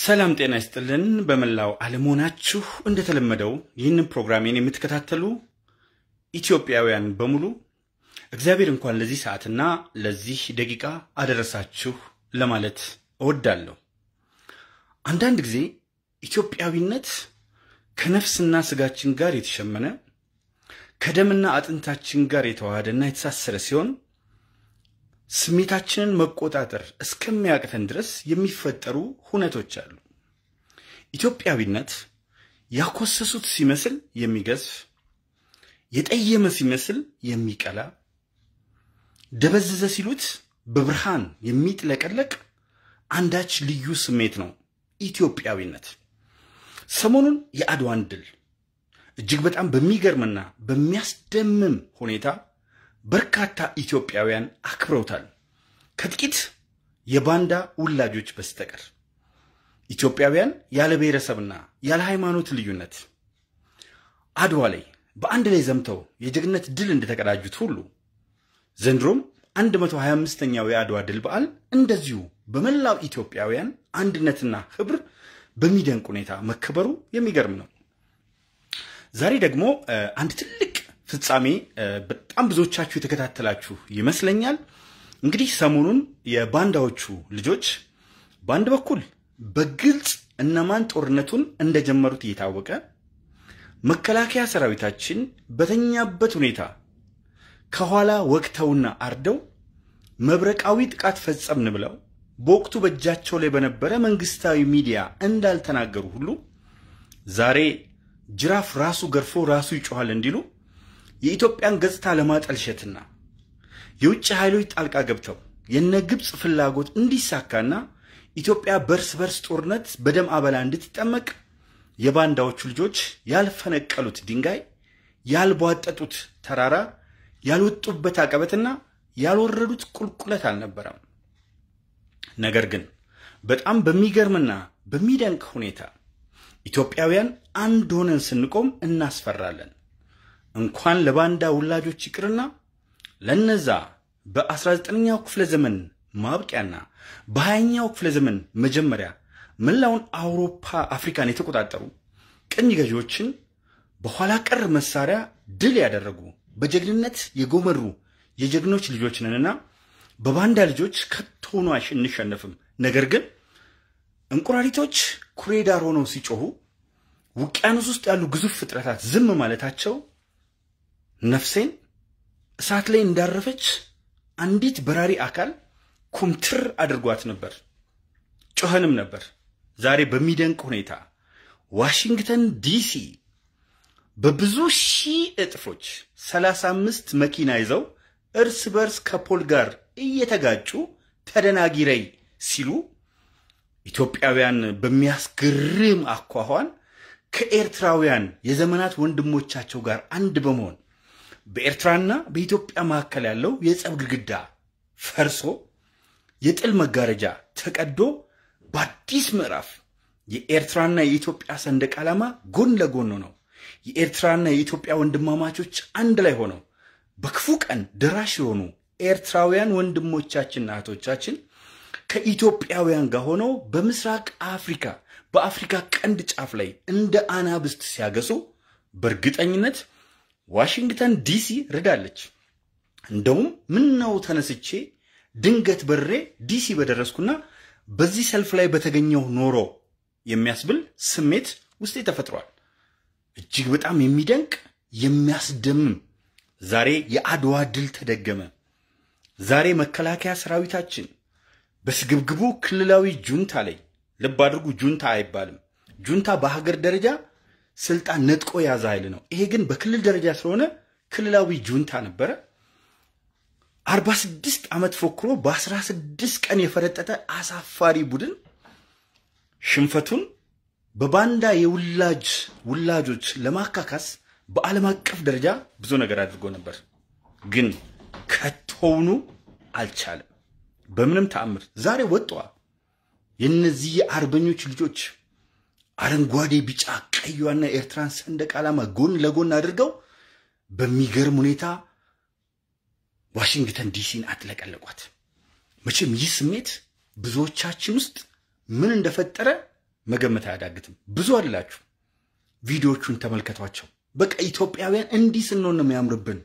ሰላም ጤና ይስጥልን። በመላው ዓለም ሆናችሁ እንደተለመደው ይህንን ፕሮግራሜን የምትከታተሉ ኢትዮጵያውያን በሙሉ እግዚአብሔር እንኳን ለዚህ ሰዓትና ለዚህ ደቂቃ አደረሳችሁ ለማለት እወዳለሁ። አንዳንድ ጊዜ ኢትዮጵያዊነት ከነፍስና ስጋችን ጋር የተሸመነ ከደምና አጥንታችን ጋር የተዋሃደና የተሳሰረ ሲሆን ስሜታችንን መቆጣጠር እስከሚያቅተን ድረስ የሚፈጠሩ ሁነቶች አሉ። ኢትዮጵያዊነት ያኮሰሱት ሲመስል የሚገዝፍ፣ የጠየመ ሲመስል የሚቀላ፣ ደበዘዘ ሲሉት በብርሃን የሚጥለቀለቅ አንዳች ልዩ ስሜት ነው ኢትዮጵያዊነት። ሰሞኑን የአድዋን ድል እጅግ በጣም በሚገርምና በሚያስደምም ሁኔታ በርካታ ኢትዮጵያውያን አክብረውታል፣ ከጥቂት የባንዳ ውላጆች በስተቀር። ኢትዮጵያውያን ያለ ብሔረሰብና ያለ ሃይማኖት ልዩነት አድዋ ላይ በአንድ ላይ ዘምተው የጀግነት ድል እንደተቀዳጁት ሁሉ ዘንድሮም 125ኛው የአድዋ ድል በዓል እንደዚሁ በመላው ኢትዮጵያውያን አንድነትና ህብር በሚደንቅ ሁኔታ መከበሩ የሚገርም ነው። ዛሬ ደግሞ አንድ ትልቅ ፍጻሜ በጣም ብዙዎቻችሁ የተከታተላችሁ ይመስለኛል። እንግዲህ ሰሞኑን የባንዳዎቹ ልጆች በአንድ በኩል በግልጽ እነማን ጦርነቱን እንደጀመሩት እየታወቀ መከላከያ ሰራዊታችን በተኛበት ሁኔታ ከኋላ ወቅተውና አርደው መብረቃዊ ጥቃት ፈጸምን ብለው በወቅቱ በእጃቸው ላይ በነበረ መንግስታዊ ሚዲያ እንዳልተናገሩ ሁሉ ዛሬ ጅራፍ ራሱ ገርፎ ራሱ ይጮኋል እንዲሉ የኢትዮጵያን ገጽታ ለማጠልሸትና የውጭ ኃይሎች ጣልቃ ገብተው የነ ግብፅ ፍላጎት እንዲሳካና ኢትዮጵያ በርስ በርስ ጦርነት በደም አበላ እንድትጠመቅ የባንዳዎቹ ልጆች ያልፈነቀሉት ድንጋይ፣ ያልቧጠጡት ተራራ፣ ያልወጡበት አቀበትና ያልወረዱት ቁልቁለት አልነበረም። ነገር ግን በጣም በሚገርምና በሚደንቅ ሁኔታ ኢትዮጵያውያን አንድ ሆነን ስንቆም እናስፈራለን። እንኳን ለባንዳ ውላጆች ይቅርና ለነዛ በ19ኛው ክፍለ ዘመን ማብቂያና በ20ኛው ክፍለ ዘመን መጀመሪያ መላውን አውሮፓ አፍሪካን የተቆጣጠሩ ቅኝ ገዢዎችን በኋላ ቀር መሳሪያ ድል ያደረጉ በጀግንነት የጎመሩ የጀግኖች ልጆች ነንና በባንዳ ልጆች ከቶኑ አንሸነፍም። ነገር ግን እንቁራሪቶች ኩሬ ዳር ሆነው ሲጮሁ ውቅያኖስ ውስጥ ያሉ ግዙፍ ፍጥረታት ዝም ማለታቸው ነፍሴን እሳት ላይ እንዳረፈች አንዲት በራሪ አካል ኩምትር አድርጓት ነበር። ጮኸንም ነበር። ዛሬ በሚደንቅ ሁኔታ ዋሽንግተን ዲሲ በብዙ ሺህ እጥፎች ሰላሳ አምስት መኪና ይዘው እርስ በርስ ከፖል ጋር እየተጋጩ ተደናጊረይ ሲሉ ኢትዮጵያውያን በሚያስገርም አኳኋን ከኤርትራውያን የዘመናት ወንድሞቻቸው ጋር አንድ በመሆን በኤርትራና በኢትዮጵያ መካከል ያለው የጸብ ግድግዳ ፈርሶ የጥል መጋረጃ ተቀዶ በአዲስ ምዕራፍ የኤርትራና የኢትዮጵያ ሰንደቅ ዓላማ ጎን ለጎን ነው። የኤርትራና የኢትዮጵያ ወንድማማቾች አንድ ላይ ሆነው በክፉ ቀን ደራሽ የሆኑ ኤርትራውያን ወንድሞቻችንና እህቶቻችን ከኢትዮጵያውያን ጋር ሆነው በምስራቅ አፍሪካ በአፍሪካ ቀንድ ጫፍ ላይ እንደ አናብስት ሲያገሱ በእርግጠኝነት ዋሽንግተን ዲሲ ርዳለች። እንደውም ምን ነው ተነስቼ ድንገት በሬ ዲሲ በደረስኩና በዚህ ሰልፍ ላይ በተገኘው ኖሮ የሚያስብል ስሜት ውስጤ ተፈጥሯል። እጅግ በጣም የሚደንቅ የሚያስደምም ዛሬ የአድዋ ድል ተደገመ። ዛሬ መከላከያ ሰራዊታችን በስግብግቡ ክልላዊ ጁንታ ላይ ልብ አድርጉ፣ ጁንታ አይባልም። ጁንታ በሀገር ደረጃ ስልጣን ነጥቆ የያዘ ኃይል ነው። ይሄ ግን በክልል ደረጃ ስለሆነ ክልላዊ ጁንታ ነበረ። አርባ ስድስት ዓመት ፎክሮ በአስራ ስድስት ቀን የፈረጠጠ አሳፋሪ ቡድን ሽንፈቱን በባንዳ የውላጅ ውላጆች ለማካካስ በዓለም አቀፍ ደረጃ ብዙ ነገር አድርጎ ነበር፣ ግን ከቶውኑ አልቻለም። በምንም ተአምር ዛሬ ወጧ የእነዚህ የአርበኞች ልጆች አረንጓዴ፣ ቢጫ፣ ቀይዋና ኤርትራን ሰንደቅ ዓላማ ጎን ለጎን አድርገው በሚገርም ሁኔታ ዋሽንግተን ዲሲን አጥለቀለቋት። መቼም ይህ ስሜት ብዙዎቻችን ውስጥ ምን እንደፈጠረ መገመት አያዳግትም። ብዙ አይደላችሁ። ቪዲዮቹን ተመልከቷቸው። በቃ ኢትዮጵያውያን እንዲህ ስንሆን ነው የሚያምርብን።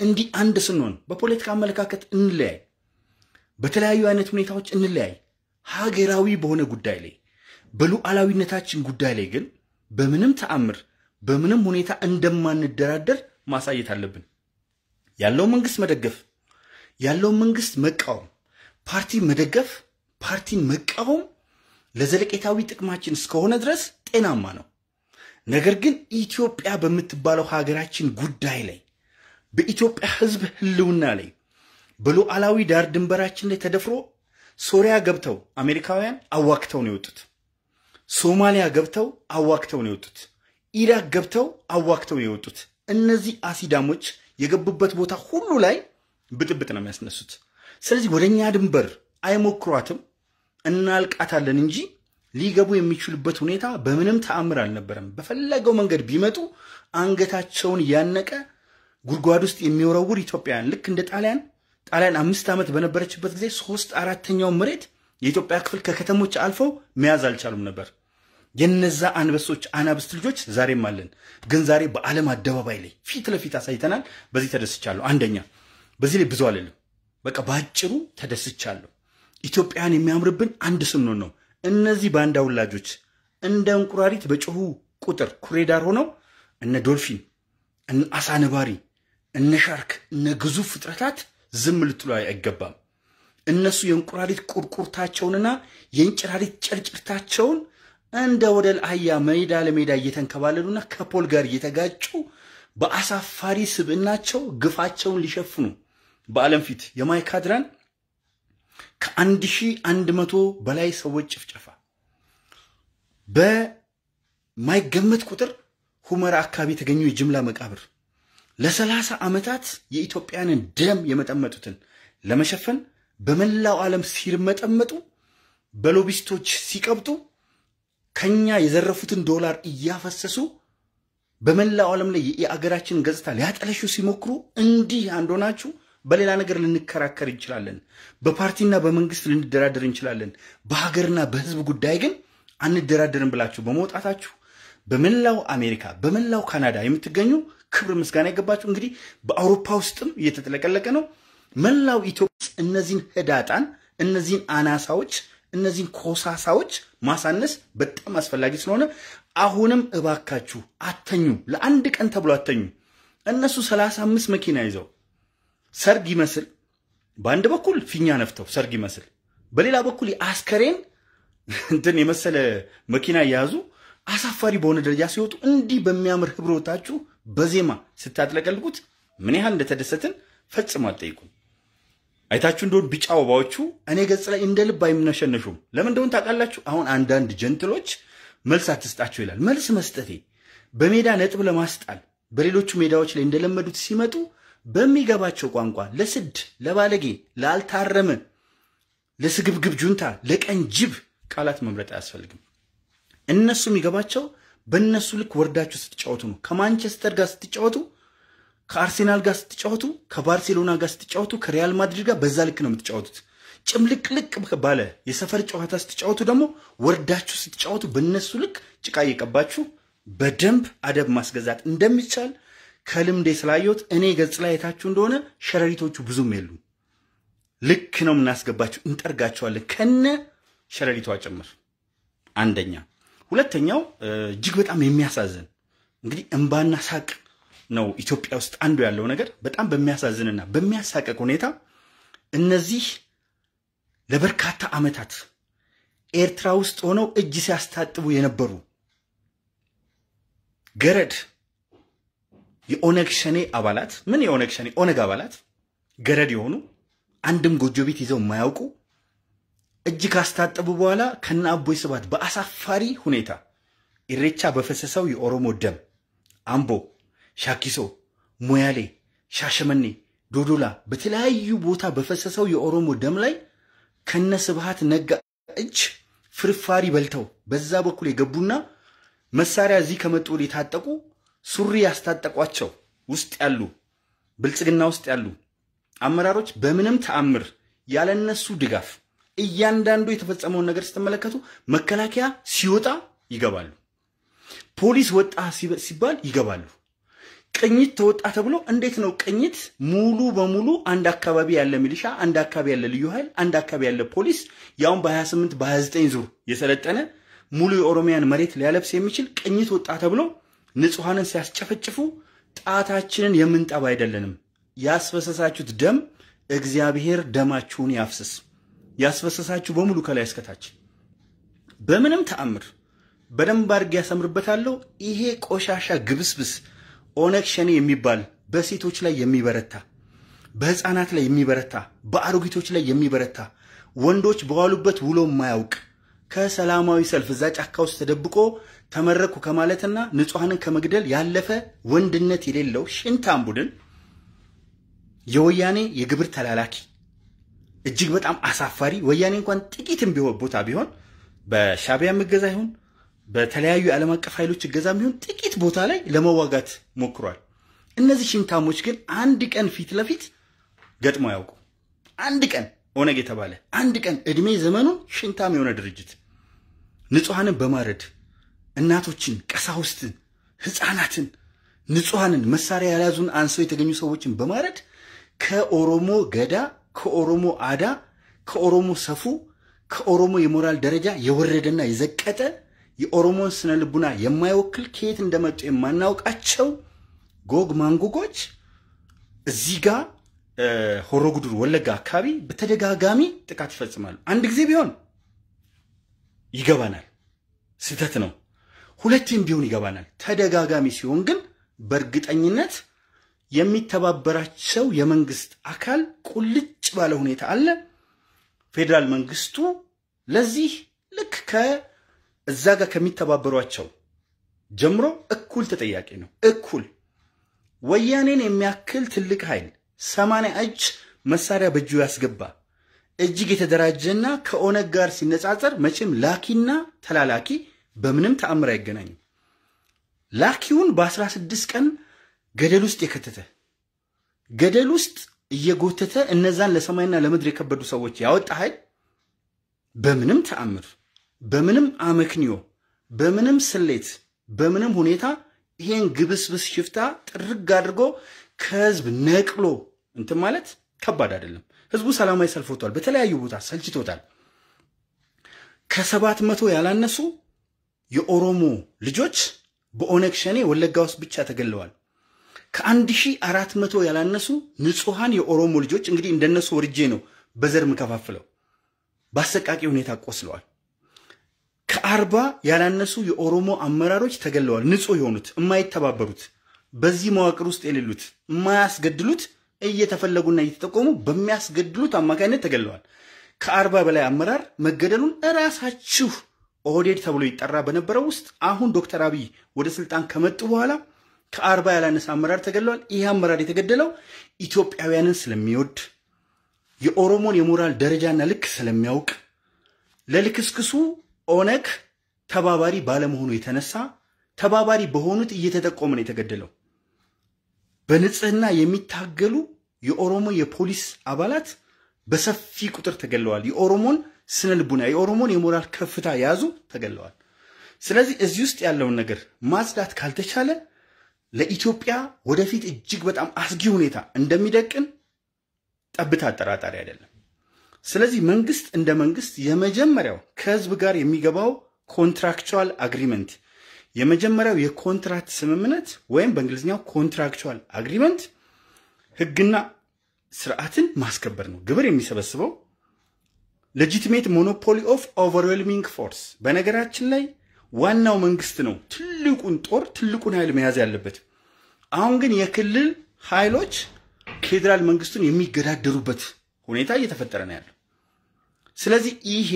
እንዲህ አንድ ስንሆን በፖለቲካ አመለካከት እንለያይ፣ በተለያዩ አይነት ሁኔታዎች እንለያይ። ሀገራዊ በሆነ ጉዳይ ላይ በሉዓላዊነታችን ጉዳይ ላይ ግን በምንም ተአምር በምንም ሁኔታ እንደማንደራደር ማሳየት አለብን። ያለውን መንግስት መደገፍ፣ ያለውን መንግስት መቃወም፣ ፓርቲ መደገፍ፣ ፓርቲን መቃወም ለዘለቄታዊ ጥቅማችን እስከሆነ ድረስ ጤናማ ነው። ነገር ግን ኢትዮጵያ በምትባለው ሀገራችን ጉዳይ ላይ በኢትዮጵያ ሕዝብ ህልውና ላይ በሉዓላዊ ዳር ድንበራችን ላይ ተደፍሮ ሶሪያ ገብተው አሜሪካውያን አዋክተው ነው የወጡት። ሶማሊያ ገብተው አዋክተው ነው የወጡት። ኢራቅ ገብተው አዋክተው ነው የወጡት። እነዚህ አሲዳሞች የገቡበት ቦታ ሁሉ ላይ ብጥብጥ ነው የሚያስነሱት። ስለዚህ ወደ እኛ ድንበር አይሞክሯትም፣ እናልቃታለን እንጂ ሊገቡ የሚችሉበት ሁኔታ በምንም ተአምር አልነበረም። በፈለገው መንገድ ቢመጡ አንገታቸውን ያነቀ ጉድጓድ ውስጥ የሚወረውር ኢትዮጵያውያን ልክ እንደ ጣሊያን ጣሊያን አምስት ዓመት በነበረችበት ጊዜ ሶስት አራተኛው መሬት የኢትዮጵያ ክፍል ከከተሞች አልፈው መያዝ አልቻሉም ነበር። የነዛ አንበሶች አናብስት ልጆች ዛሬም አለን። ግን ዛሬ በዓለም አደባባይ ላይ ፊት ለፊት አሳይተናል። በዚህ ተደስቻለሁ። አንደኛ በዚህ ላይ ብዙ አልልም። በቃ በአጭሩ ተደስቻለሁ። ኢትዮጵያን የሚያምርብን አንድ ስንሆን ነው። እነዚህ ባንዳ ውላጆች እንደ እንቁራሪት በጮሁ ቁጥር ኩሬዳር ሆነው እነ ዶልፊን፣ እነ አሳ ነባሪ፣ እነ ሻርክ፣ እነ ግዙፍ ፍጥረታት ዝም ልትሉ አይገባም። እነሱ የእንቁራሪት ቁርቁርታቸውንና የእንጭራሪት ጭርጭርታቸውን እንደ ወደል አህያ ሜዳ ለሜዳ እየተንከባለሉና ከፖል ጋር እየተጋጩ በአሳፋሪ ስብዕናቸው ግፋቸውን ሊሸፍኑ በዓለም ፊት የማይካድራን ከአንድ ሺህ አንድ መቶ በላይ ሰዎች ጭፍጨፋ። በማይገመት ቁጥር ሁመራ አካባቢ የተገኙ የጅምላ መቃብር ለሰላሳ ዓመታት የኢትዮጵያንን ደም የመጠመጡትን ለመሸፈን በመላው ዓለም ሲርመጠመጡ በሎቢስቶች ሲቀብጡ ከኛ የዘረፉትን ዶላር እያፈሰሱ በመላው ዓለም ላይ የአገራችንን ገጽታ ሊያጠለሹ ሲሞክሩ እንዲህ አንድ ሆናችሁ በሌላ ነገር ልንከራከር እንችላለን። በፓርቲና በመንግስት ልንደራደር እንችላለን። በሀገርና በሕዝብ ጉዳይ ግን አንደራደርም ብላችሁ በመውጣታችሁ በመላው አሜሪካ፣ በመላው ካናዳ የምትገኙ ክብር ምስጋና ይገባችሁ። እንግዲህ በአውሮፓ ውስጥም እየተጥለቀለቀ ነው። መላው ኢትዮጵያ እነዚህን ህዳጣን፣ እነዚህን አናሳዎች፣ እነዚህን ኮሳሳዎች ማሳነስ በጣም አስፈላጊ ስለሆነ አሁንም እባካችሁ አተኙ። ለአንድ ቀን ተብሎ አተኙ። እነሱ ሰላሳ አምስት መኪና ይዘው ሰርግ ይመስል በአንድ በኩል ፊኛ ነፍተው ሰርግ ይመስል በሌላ በኩል የአስከሬን እንትን የመሰለ መኪና እየያዙ አሳፋሪ በሆነ ደረጃ ሲወጡ እንዲህ በሚያምር ህብሮታችሁ በዜማ ስታጥለቀልቁት ምን ያህል እንደተደሰትን ፈጽሞ አትጠይቁም። አይታችሁ እንደሆን ቢጫ ወባዎቹ እኔ ገጽ ላይ እንደ ልብ አይምነሸነሹም። ለምን እንደሆን ታውቃላችሁ? አሁን አንዳንድ ጀንትሎች መልስ አትስጣቸው ይላል። መልስ መስጠቴ በሜዳ ነጥብ ለማስጣል በሌሎቹ ሜዳዎች ላይ እንደለመዱት ሲመጡ በሚገባቸው ቋንቋ ለስድ፣ ለባለጌ፣ ላልታረመ፣ ለስግብግብ ጁንታ፣ ለቀን ጅብ ቃላት መምረጥ አያስፈልግም። እነሱ የሚገባቸው በእነሱ ልክ ወርዳችሁ ስትጫወቱ ነው። ከማንቸስተር ጋር ስትጫወቱ፣ ከአርሴናል ጋር ስትጫወቱ፣ ከባርሴሎና ጋር ስትጫወቱ፣ ከሪያል ማድሪድ ጋር በዛ ልክ ነው የምትጫወቱት። ጭምልቅልቅ ባለ የሰፈር ጨዋታ ስትጫወቱ ደግሞ ወርዳችሁ ስትጫወቱ በእነሱ ልክ ጭቃ እየቀባችሁ በደንብ አደብ ማስገዛት እንደሚቻል ከልምዴ ስላየሁት እኔ ገጽ ላይ የታችሁ እንደሆነ ሸረሪቶቹ ብዙም የሉ። ልክ ነው የምናስገባችሁ፣ እንጠርጋቸዋለን ከነ ሸረሪቷ ጭምር። አንደኛ። ሁለተኛው እጅግ በጣም የሚያሳዝን እንግዲህ እንባና ሳቅ ነው ኢትዮጵያ ውስጥ አንዱ ያለው ነገር። በጣም በሚያሳዝንና በሚያሳቀቅ ሁኔታ እነዚህ ለበርካታ ዓመታት ኤርትራ ውስጥ ሆነው እጅ ሲያስታጥቡ የነበሩ ገረድ የኦነግ ሸኔ አባላት ምን የኦነግ ሸኔ ኦነግ አባላት ገረድ የሆኑ አንድም ጎጆ ቤት ይዘው የማያውቁ እጅ ካስታጠቡ በኋላ ከነ አቦይ ስብሃት በአሳፋሪ ሁኔታ ኢሬቻ በፈሰሰው የኦሮሞ ደም አምቦ፣ ሻኪሶ፣ ሞያሌ፣ ሻሸመኔ፣ ዶዶላ በተለያዩ ቦታ በፈሰሰው የኦሮሞ ደም ላይ ከነ ስብሃት ነጋ እጅ ፍርፋሪ በልተው በዛ በኩል የገቡና መሳሪያ እዚህ ከመጡ የታጠቁ ሱሪ ያስታጠቋቸው ውስጥ ያሉ ብልጽግና ውስጥ ያሉ አመራሮች በምንም ተአምር ያለነሱ ድጋፍ እያንዳንዱ የተፈጸመውን ነገር ስትመለከቱ መከላከያ ሲወጣ ይገባሉ፣ ፖሊስ ወጣ ሲባል ይገባሉ። ቅኝት ተወጣ ተብሎ እንዴት ነው ቅኝት ሙሉ በሙሉ አንድ አካባቢ ያለ ሚሊሻ፣ አንድ አካባቢ ያለ ልዩ ኃይል፣ አንድ አካባቢ ያለ ፖሊስ ያውም በ28 በ29 ዙር የሰለጠነ ሙሉ የኦሮሚያን መሬት ሊያለብስ የሚችል ቅኝት ወጣ ተብሎ ንጹሐንን ሲያስጨፈጭፉ ጣታችንን የምንጠባ አይደለንም። ያስፈሰሳችሁት ደም እግዚአብሔር ደማችሁን ያፍስስ። ያስፈሰሳችሁ በሙሉ ከላይ እስከታች በምንም ተአምር በደንብ አድርጌ ያሰምርበታለሁ። ይሄ ቆሻሻ ግብስብስ ኦነግ ሸኔ የሚባል በሴቶች ላይ የሚበረታ በህፃናት ላይ የሚበረታ በአሮጊቶች ላይ የሚበረታ ወንዶች በዋሉበት ውሎ የማያውቅ ከሰላማዊ ሰልፍ እዛ ጫካ ውስጥ ተደብቆ ተመረኩ ከማለትና ንጹሐንን ከመግደል ያለፈ ወንድነት የሌለው ሽንታም ቡድን የወያኔ የግብር ተላላኪ እጅግ በጣም አሳፋሪ ወያኔ እንኳን ጥቂትም ቦታ ቢሆን በሻቢያ እገዛ ይሁን በተለያዩ የዓለም አቀፍ ኃይሎች እገዛ ቢሆን ጥቂት ቦታ ላይ ለመዋጋት ሞክሯል። እነዚህ ሽንታሞች ግን አንድ ቀን ፊት ለፊት ገጥሞ ያውቁ አንድ ቀን ኦነግ የተባለ አንድ ቀን እድሜ ዘመኑን ሽንታም የሆነ ድርጅት ንጹሐንን በማረድ እናቶችን፣ ቀሳውስትን፣ ህፃናትን፣ ንጹሐንን መሳሪያ ያልያዙን አንሰው የተገኙ ሰዎችን በማረድ ከኦሮሞ ገዳ፣ ከኦሮሞ አዳ፣ ከኦሮሞ ሰፉ፣ ከኦሮሞ የሞራል ደረጃ የወረደና የዘቀጠ የኦሮሞን ስነ ልቡና የማይወክል ከየት እንደመጡ የማናውቃቸው ጎግ ማንጉጎች እዚህ ጋር ሆሮ ጉዱር ወለጋ አካባቢ በተደጋጋሚ ጥቃት ይፈጽማሉ። አንድ ጊዜ ቢሆን ይገባናል፣ ስህተት ነው። ሁለቴም ቢሆን ይገባናል። ተደጋጋሚ ሲሆን ግን በእርግጠኝነት የሚተባበራቸው የመንግስት አካል ቁልጭ ባለ ሁኔታ አለ። ፌዴራል መንግስቱ ለዚህ ልክ ከእዛ ጋር ከሚተባበሯቸው ጀምሮ እኩል ተጠያቂ ነው። እኩል ወያኔን የሚያክል ትልቅ ኃይል ሰማንያ እጅ መሳሪያ በእጁ ያስገባ እጅግ የተደራጀና ከኦነግ ጋር ሲነጻጸር መቼም ላኪና ተላላኪ በምንም ተአምር አይገናኝም። ላኪውን በ16 ቀን ገደል ውስጥ የከተተ ገደል ውስጥ እየጎተተ እነዛን ለሰማይና ለምድር የከበዱ ሰዎች ያወጣ ኃይል በምንም ተአምር በምንም አመክንዮ በምንም ስሌት በምንም ሁኔታ ይሄን ግብስብስ ሽፍታ ጥርግ አድርጎ ከህዝብ ነቅሎ እንትን ማለት ከባድ አይደለም። ህዝቡ ሰላማዊ ሰልፍ ወጥቷል። በተለያዩ ቦታ ሰልችቶታል። ከሰባት መቶ ያላነሱ የኦሮሞ ልጆች በኦነግ ሸኔ ወለጋ ውስጥ ብቻ ተገለዋል። ከአንድ ሺህ አራት መቶ ያላነሱ ንጹሐን የኦሮሞ ልጆች እንግዲህ እንደነሱ ወርጄ ነው በዘር የምከፋፍለው በአሰቃቂ ሁኔታ ቆስለዋል። ከአርባ ያላነሱ የኦሮሞ አመራሮች ተገለዋል። ንጹህ የሆኑት የማይተባበሩት በዚህ መዋቅር ውስጥ የሌሉት የማያስገድሉት እየተፈለጉና እየተጠቆሙ በሚያስገድሉት አማካኝነት ተገለዋል። ከአርባ በላይ አመራር መገደሉን እራሳችሁ ኦህዴድ ተብሎ ይጠራ በነበረው ውስጥ አሁን ዶክተር አብይ ወደ ስልጣን ከመጡ በኋላ ከአርባ ያላነሰ አመራር ተገድለዋል። ይህ አመራር የተገደለው ኢትዮጵያውያንን ስለሚወድ የኦሮሞን የሞራል ደረጃና ልክ ስለሚያውቅ ለልክስክሱ ኦነግ ተባባሪ ባለመሆኑ የተነሳ ተባባሪ በሆኑት እየተጠቆመ ነው የተገደለው። በንጽህና የሚታገሉ የኦሮሞ የፖሊስ አባላት በሰፊ ቁጥር ተገለዋል። የኦሮሞን ስነ ልቡና የኦሮሞን የሞራል ከፍታ የያዙ ተገለዋል። ስለዚህ እዚህ ውስጥ ያለውን ነገር ማጽዳት ካልተቻለ ለኢትዮጵያ ወደፊት እጅግ በጣም አስጊ ሁኔታ እንደሚደቅን ጠብታ አጠራጣሪ አይደለም። ስለዚህ መንግስት እንደ መንግስት የመጀመሪያው ከህዝብ ጋር የሚገባው contractual agreement የመጀመሪያው የ contract ስምምነት ወይም በእንግሊዝኛው contractual agreement ህግና ስርዓትን ማስከበር ነው። ግብር የሚሰበስበው legitimate monopoly of overwhelming force። በነገራችን ላይ ዋናው መንግስት ነው ትልቁን ጦር ትልቁን ኃይል መያዝ ያለበት። አሁን ግን የክልል ኃይሎች ፌዴራል መንግስቱን የሚገዳደሩበት ሁኔታ እየተፈጠረ ነው ያለው። ስለዚህ ይሄ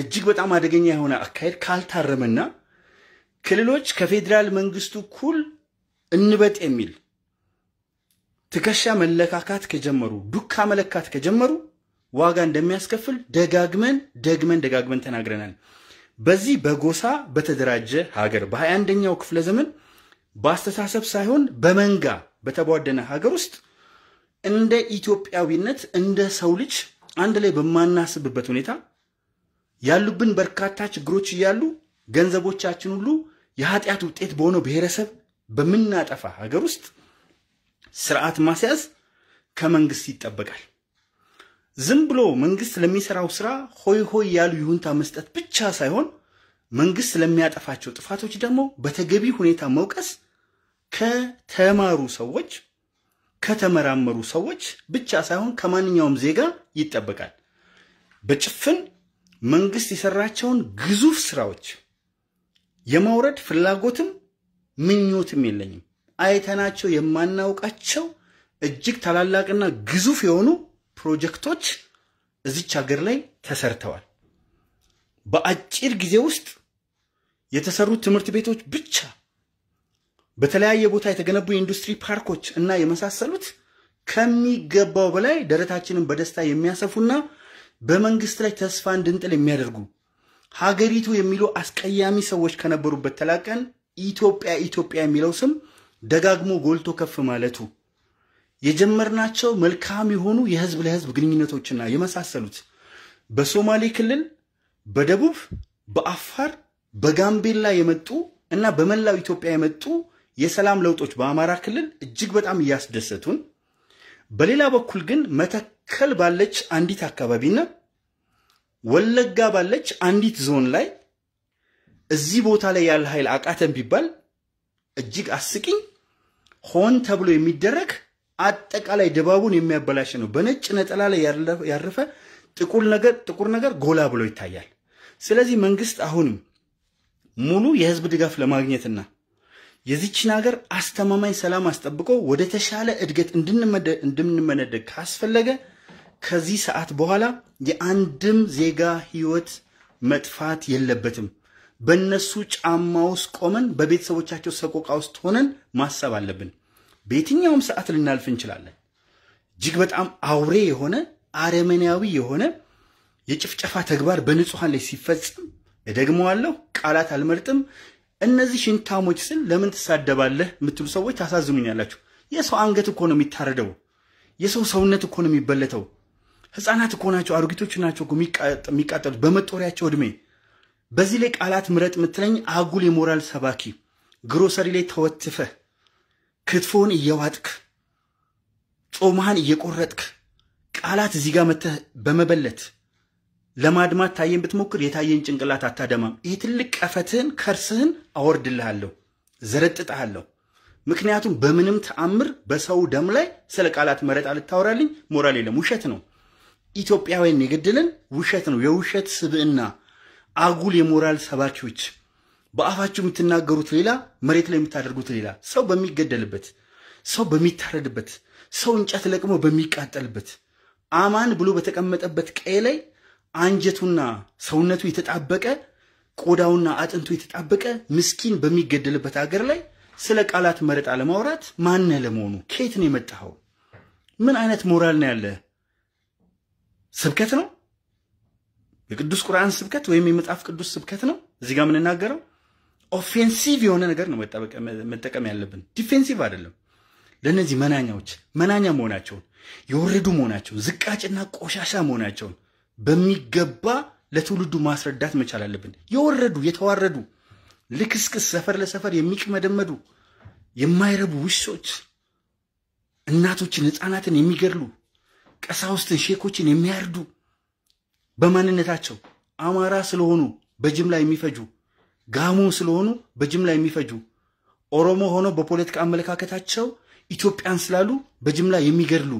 እጅግ በጣም አደገኛ የሆነ አካሄድ ካልታረመና ክልሎች ከፌዴራል መንግስቱ እኩል እንበጥ የሚል ትከሻ መለካካት ከጀመሩ ዱካ መለካት ከጀመሩ ዋጋ እንደሚያስከፍል ደጋግመን ደግመን ደጋግመን ተናግረናል። በዚህ በጎሳ በተደራጀ ሀገር በሀያ አንደኛው ክፍለ ዘመን በአስተሳሰብ ሳይሆን በመንጋ በተቧደነ ሀገር ውስጥ እንደ ኢትዮጵያዊነት እንደ ሰው ልጅ አንድ ላይ በማናስብበት ሁኔታ ያሉብን በርካታ ችግሮች እያሉ ገንዘቦቻችን ሁሉ የኃጢአት ውጤት በሆነው ብሔረሰብ በምናጠፋ ሀገር ውስጥ ስርዓት ማስያዝ ከመንግስት ይጠበቃል። ዝም ብሎ መንግስት ለሚሰራው ስራ ሆይ ሆይ ያሉ ይሁንታ መስጠት ብቻ ሳይሆን መንግስት ለሚያጠፋቸው ጥፋቶች ደግሞ በተገቢ ሁኔታ መውቀስ ከተማሩ ሰዎች ከተመራመሩ ሰዎች ብቻ ሳይሆን ከማንኛውም ዜጋ ይጠበቃል። በጭፍን መንግስት የሰራቸውን ግዙፍ ስራዎች የማውረድ ፍላጎትም ምኞትም የለኝም። አይተናቸው የማናውቃቸው እጅግ ታላላቅና ግዙፍ የሆኑ ፕሮጀክቶች እዚች ሀገር ላይ ተሰርተዋል። በአጭር ጊዜ ውስጥ የተሰሩት ትምህርት ቤቶች ብቻ በተለያየ ቦታ የተገነቡ የኢንዱስትሪ ፓርኮች እና የመሳሰሉት ከሚገባው በላይ ደረታችንን በደስታ የሚያሰፉና በመንግስት ላይ ተስፋ እንድንጥል የሚያደርጉ ሀገሪቱ የሚሉ አስቀያሚ ሰዎች ከነበሩበት ተላቀን ኢትዮጵያ ኢትዮጵያ የሚለው ስም ደጋግሞ ጎልቶ ከፍ ማለቱ የጀመርናቸው መልካም የሆኑ የህዝብ ለህዝብ ግንኙነቶችና የመሳሰሉት በሶማሌ ክልል፣ በደቡብ፣ በአፋር፣ በጋምቤላ የመጡ እና በመላው ኢትዮጵያ የመጡ የሰላም ለውጦች በአማራ ክልል እጅግ በጣም እያስደሰቱን፣ በሌላ በኩል ግን መተከል ባለች አንዲት አካባቢና ወለጋ ባለች አንዲት ዞን ላይ እዚህ ቦታ ላይ ያለ ኃይል አቃተን ቢባል እጅግ አስቂኝ ሆን ተብሎ የሚደረግ አጠቃላይ ድባቡን የሚያበላሽ ነው። በነጭ ነጠላ ላይ ያረፈ ጥቁር ነገር ጥቁር ነገር ጎላ ብሎ ይታያል። ስለዚህ መንግስት አሁንም ሙሉ የህዝብ ድጋፍ ለማግኘትና የዚችን ሀገር አስተማማኝ ሰላም አስጠብቆ ወደ ተሻለ እድገት እንድንመነደግ ካስፈለገ ከዚህ ሰዓት በኋላ የአንድም ዜጋ ህይወት መጥፋት የለበትም። በእነሱ ጫማ ውስጥ ቆመን በቤተሰቦቻቸው ሰቆቃ ውስጥ ሆነን ማሰብ አለብን። በየትኛውም ሰዓት ልናልፍ እንችላለን። እጅግ በጣም አውሬ የሆነ አረመኔያዊ የሆነ የጭፍጨፋ ተግባር በንጹሐን ላይ ሲፈጽም እደግመዋለሁ፣ ቃላት አልመርጥም። እነዚህ ሽንታሞች ስል ለምን ትሳደባለህ የምትሉ ሰዎች ታሳዝኑኛላችሁ። የሰው አንገት እኮ ነው የሚታረደው። የሰው ሰውነት እኮ ነው የሚበለተው። ህፃናት እኮ ናቸው፣ አሮጊቶች ናቸው የሚቃጠሉት በመጦሪያቸው እድሜ። በዚህ ላይ ቃላት ምረጥ የምትለኝ አጉል የሞራል ሰባኪ ግሮሰሪ ላይ ተወትፈህ ክትፎን እየዋጥክ ጾማህን እየቆረጥክ ቃላት እዚህ ጋር መተህ በመበለት ለማድማት ታየን ብትሞክር የታየን ጭንቅላት አታደማም። ይህ ትልቅ ቀፈትህን ከርስህን አወርድልሃለሁ፣ ዘረጥጠሃለሁ። ምክንያቱም በምንም ተአምር በሰው ደም ላይ ስለ ቃላት መረጣ ልታወራልኝ ሞራል የለም። ውሸት ነው። ኢትዮጵያውያን የገደለን ውሸት ነው። የውሸት ስብዕና አጉል የሞራል ሰባኪዎች በአፋችሁ የምትናገሩት ሌላ፣ መሬት ላይ የምታደርጉት ሌላ። ሰው በሚገደልበት፣ ሰው በሚታረድበት፣ ሰው እንጨት ለቅሞ በሚቃጠልበት፣ አማን ብሎ በተቀመጠበት ቀይ ላይ አንጀቱና ሰውነቱ የተጣበቀ ቆዳውና አጥንቱ የተጣበቀ ምስኪን በሚገደልበት ሀገር ላይ ስለ ቃላት መረጣ ለማውራት ማነህ ለመሆኑ? ከየት ነው የመጣኸው? ምን አይነት ሞራል ነው ያለህ? ስብከት ነው የቅዱስ ቁርአን ስብከት ወይም የመጽሐፍ ቅዱስ ስብከት ነው እዚህ ጋር የምንናገረው? offensive የሆነ ነገር ነው መጠቀም ያለብን፣ defensive አይደለም። ለእነዚህ መናኛዎች መናኛ መሆናቸውን የወረዱ መሆናቸውን ዝቃጭና ቆሻሻ መሆናቸውን በሚገባ ለትውልዱ ማስረዳት መቻል አለብን። የወረዱ የተዋረዱ ልክስክስ ሰፈር ለሰፈር የሚቅመደመዱ የማይረቡ ውሾች እናቶችን፣ ሕፃናትን የሚገድሉ ቀሳውስትን፣ ሼኮችን የሚያርዱ በማንነታቸው አማራ ስለሆኑ በጅምላ የሚፈጁ ጋሞ ስለሆኑ በጅምላ የሚፈጁ ኦሮሞ ሆነው በፖለቲካ አመለካከታቸው ኢትዮጵያን ስላሉ በጅምላ የሚገድሉ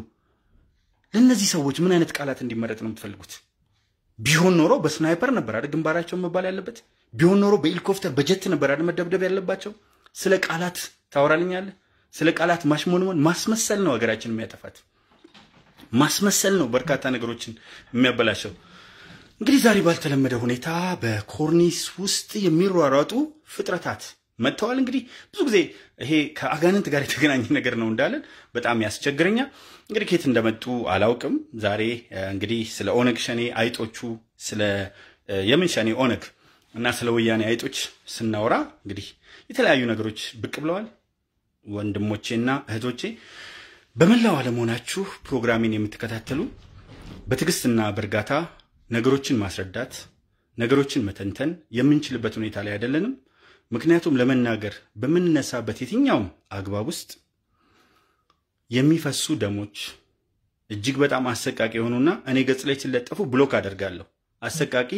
ለእነዚህ ሰዎች ምን አይነት ቃላት እንዲመረጥ ነው የምትፈልጉት? ቢሆን ኖሮ በስናይፐር ነበር አይደል ግንባራቸው መባል ያለበት? ቢሆን ኖሮ በሄሊኮፕተር በጀት ነበር አይደል መደብደብ ያለባቸው? ስለ ቃላት ታወራልኛለህ? ስለ ቃላት ማሽሞንሞን ማስመሰል ነው ሀገራችን የሚያጠፋት። ማስመሰል ነው በርካታ ነገሮችን የሚያበላሸው። እንግዲህ ዛሬ ባልተለመደ ሁኔታ በኮርኒስ ውስጥ የሚሯሯጡ ፍጥረታት መጥተዋል። እንግዲህ ብዙ ጊዜ ይሄ ከአጋንንት ጋር የተገናኘ ነገር ነው እንዳለን በጣም ያስቸግረኛል። እንግዲህ ከየት እንደመጡ አላውቅም። ዛሬ እንግዲህ ስለ ኦነግ ሸኔ አይጦቹ፣ ስለ የምን ሸኔ ኦነግ እና ስለ ወያኔ አይጦች ስናወራ እንግዲህ የተለያዩ ነገሮች ብቅ ብለዋል። ወንድሞቼና እህቶቼ በመላው ዓለም ሆናችሁ ፕሮግራሜን የምትከታተሉ በትዕግስትና በእርጋታ ነገሮችን ማስረዳት ነገሮችን መተንተን የምንችልበት ሁኔታ ላይ አይደለንም። ምክንያቱም ለመናገር በምንነሳበት የትኛውም አግባብ ውስጥ የሚፈሱ ደሞች እጅግ በጣም አሰቃቂ የሆኑና እኔ ገጽ ላይ ሲለጠፉ ብሎክ አደርጋለሁ። አሰቃቂ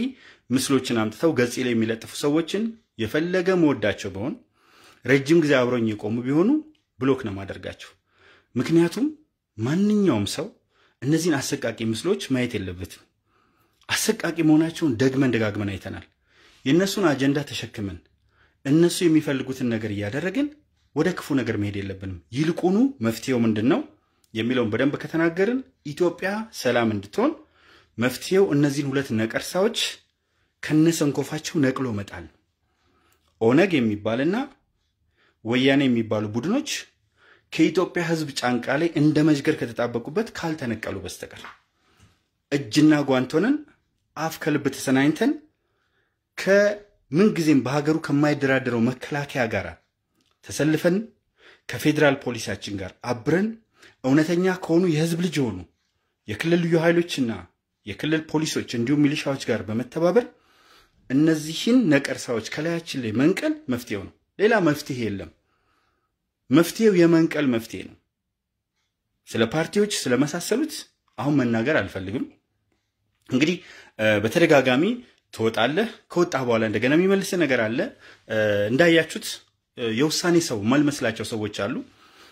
ምስሎችን አምጥተው ገጽ ላይ የሚለጥፉ ሰዎችን የፈለገ መወዳቸው ቢሆን ረጅም ጊዜ አብረኝ የቆሙ ቢሆኑ ብሎክ ነው ማደርጋቸው። ምክንያቱም ማንኛውም ሰው እነዚህን አሰቃቂ ምስሎች ማየት የለበትም። አሰቃቂ መሆናቸውን ደግመን ደጋግመን አይተናል። የእነሱን አጀንዳ ተሸክመን እነሱ የሚፈልጉትን ነገር እያደረግን ወደ ክፉ ነገር መሄድ የለብንም። ይልቁኑ መፍትሄው ምንድን ነው የሚለውን በደንብ ከተናገርን ኢትዮጵያ ሰላም እንድትሆን መፍትሄው እነዚህን ሁለት ነቀርሳዎች ከነሰንኮፋቸው ነቅሎ መጣል ኦነግ የሚባልና ወያኔ የሚባሉ ቡድኖች ከኢትዮጵያ ሕዝብ ጫንቃ ላይ እንደ መዥገር ከተጣበቁበት ካልተነቀሉ በስተቀር እጅና ጓንት አፍ ከልብ ተሰናኝተን ከምንጊዜም በሀገሩ ከማይደራደረው መከላከያ ጋር ተሰልፈን ከፌዴራል ፖሊሳችን ጋር አብረን እውነተኛ ከሆኑ የህዝብ ልጅ የሆኑ የክልል ልዩ ኃይሎችና የክልል ፖሊሶች እንዲሁም ሚሊሻዎች ጋር በመተባበር እነዚህን ነቀርሳዎች ከላያችን ላይ መንቀል መፍትሄው ነው። ሌላ መፍትሄ የለም። መፍትሄው የመንቀል መፍትሄ ነው። ስለ ፓርቲዎች ስለመሳሰሉት አሁን መናገር አልፈልግም። እንግዲህ በተደጋጋሚ ትወጣለህ። ከወጣህ በኋላ እንደገና የሚመልስ ነገር አለ። እንዳያችሁት የውሳኔ ሰው ማልመስላቸው ሰዎች አሉ።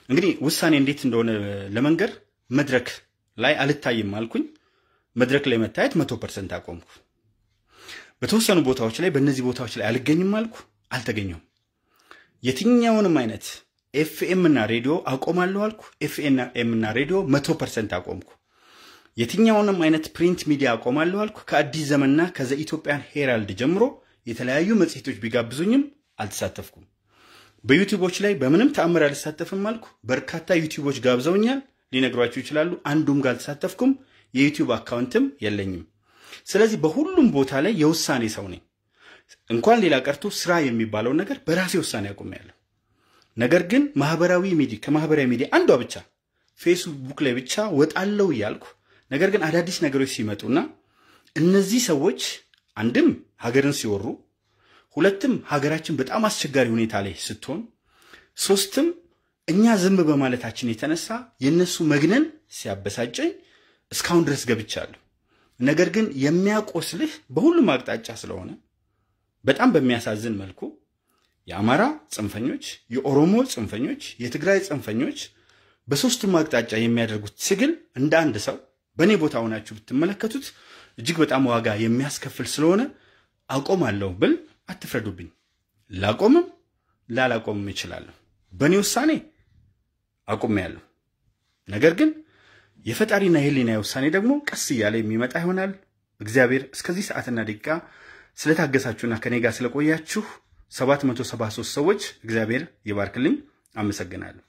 እንግዲህ ውሳኔ እንዴት እንደሆነ ለመንገር መድረክ ላይ አልታይም አልኩኝ። መድረክ ላይ መታየት መቶ percent አቆምኩ። በተወሰኑ ቦታዎች ላይ በእነዚህ ቦታዎች ላይ አልገኝም አልኩ፣ አልተገኘውም። የትኛውንም አይነት ኤፍኤም እና ሬዲዮ አቆማለሁ አልኩ፣ ኤፍኤም እና ሬዲዮ መቶ percent አቆምኩ። የትኛውንም አይነት print media አቆማለሁ አልኩ። ከአዲስ ዘመንና ከዘ ኢትዮጵያን ሄራልድ ጀምሮ የተለያዩ መጽሔቶች ቢጋብዙኝም አልተሳተፍኩም። በዩቲዩቦች ላይ በምንም ተአምር አልሳተፍም አልኩ። በርካታ ዩቲዩቦች ጋብዘውኛል፣ ሊነግሯችሁ ይችላሉ። አንዱም ጋር አልተሳተፍኩም። የዩቲዩብ account ም የለኝም። ስለዚህ በሁሉም ቦታ ላይ የውሳኔ ሰው ነኝ። እንኳን ሌላ ቀርቶ ስራ የሚባለውን ነገር በራሴ ውሳኔ አቁሜያለሁ። ነገር ግን ማህበራዊ ሚዲያ ከማህበራዊ ሚዲያ አንዷ ብቻ ፌስቡክ ላይ ብቻ ወጣለው እያልኩ ነገር ግን አዳዲስ ነገሮች ሲመጡና እነዚህ ሰዎች አንድም ሀገርን ሲወሩ፣ ሁለትም ሀገራችን በጣም አስቸጋሪ ሁኔታ ላይ ስትሆን፣ ሶስትም እኛ ዝም በማለታችን የተነሳ የእነሱ መግነን ሲያበሳጨኝ እስካሁን ድረስ ገብቻለሁ። ነገር ግን የሚያቆስልህ በሁሉም አቅጣጫ ስለሆነ በጣም በሚያሳዝን መልኩ የአማራ ጽንፈኞች፣ የኦሮሞ ጽንፈኞች፣ የትግራይ ጽንፈኞች በሶስቱም አቅጣጫ የሚያደርጉት ትግል እንደ አንድ ሰው በእኔ ቦታ ሆናችሁ ብትመለከቱት እጅግ በጣም ዋጋ የሚያስከፍል ስለሆነ አቆማለሁ ብል አትፍረዱብኝ። ላቆምም ላላቆምም እችላለሁ። በእኔ ውሳኔ አቁሜያለሁ። ነገር ግን የፈጣሪና የህሊና ውሳኔ ደግሞ ቀስ እያለ የሚመጣ ይሆናል። እግዚአብሔር እስከዚህ ሰዓትና ደቂቃ ስለታገሳችሁና ከኔ ጋር ስለቆያችሁ 773 ሰዎች እግዚአብሔር ይባርክልኝ። አመሰግናለሁ።